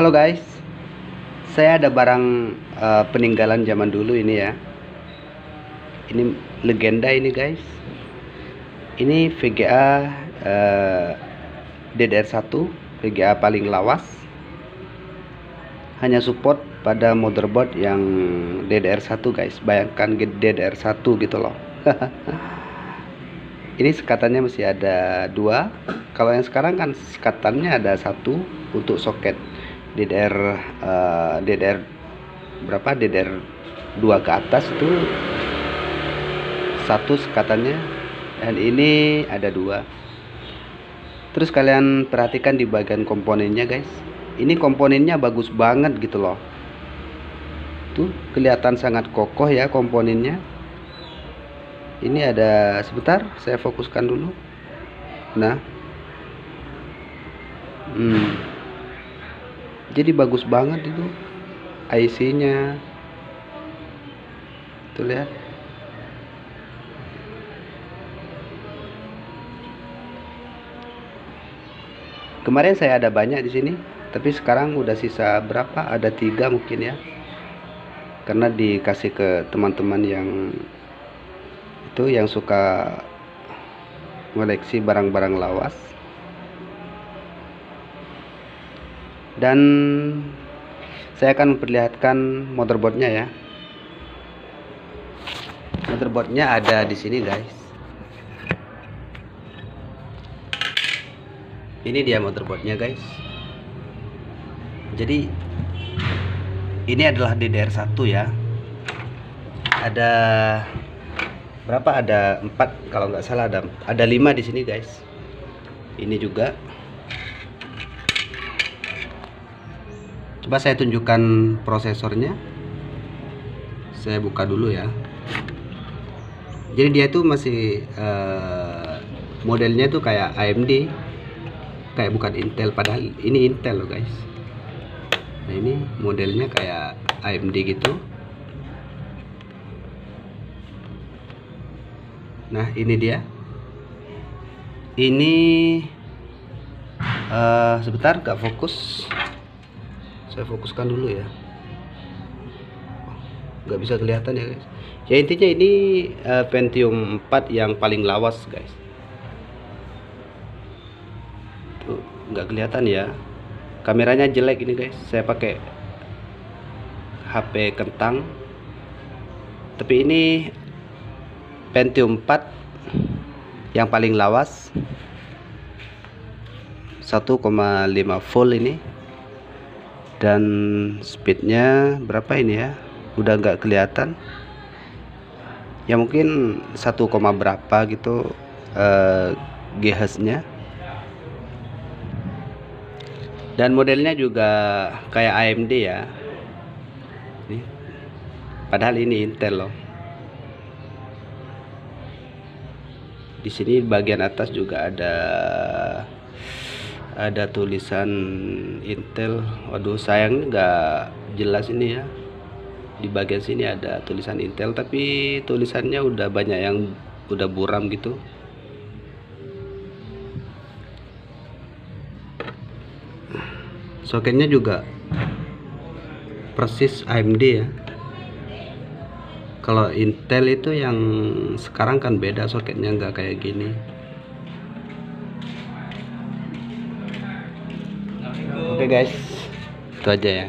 Halo guys, saya ada barang uh, peninggalan zaman dulu ini ya. Ini legenda ini guys. Ini VGA uh, DDR1, VGA paling lawas. Hanya support pada motherboard yang DDR1 guys. Bayangkan DDR1 gitu loh. ini sekatannya masih ada dua. Kalau yang sekarang kan sekatannya ada satu untuk soket DDR uh, DDR berapa? DDR 2 ke atas itu satu sekatannya. Dan ini ada dua. Terus kalian perhatikan di bagian komponennya guys. Ini komponennya bagus banget gitu loh. Tuh kelihatan sangat kokoh ya komponennya. Ini ada sebentar saya fokuskan dulu. Nah. Hmm jadi bagus banget itu IC nya tuh lihat. Kemarin saya ada banyak di sini tapi sekarang udah sisa berapa? Ada tiga mungkin ya. Karena dikasih ke teman-teman yang itu yang suka koleksi barang-barang lawas dan saya akan memperlihatkan motherboardnya ya. Motherboardnya ada di sini guys. Ini dia motherboardnya guys. Jadi ini adalah DDR1 ya. Ada berapa? Ada empat kalau nggak salah. Ada ada lima di sini guys. Ini juga coba saya tunjukkan prosesornya. Saya buka dulu ya. Jadi dia itu masih uh, modelnya itu kayak AMD kayak bukan Intel padahal ini Intel loh guys. Nah ini modelnya kayak AMD gitu. Nah ini dia. Ini uh, sebentar gak fokus saya fokuskan dulu ya. Nggak bisa kelihatan ya guys. Ya intinya ini uh, Pentium 4 yang paling lawas guys. Tuh nggak kelihatan ya. Kameranya jelek ini guys. Saya pakai HP kentang. Tapi ini Pentium 4 yang paling lawas. 1,5 volt ini dan speednya berapa ini ya? Udah nggak kelihatan? Ya mungkin 1, berapa gitu uh, GHz nya dan modelnya juga kayak AMD ya. Ini. Padahal ini Intel loh. Di sini bagian atas juga ada ada tulisan Intel. Waduh sayang nggak jelas ini ya. Di bagian sini ada tulisan Intel tapi tulisannya udah banyak yang udah buram gitu. Soketnya juga persis AMD ya. Kalau Intel itu yang sekarang kan beda soketnya nggak kayak gini oke okay guys. Itu aja ya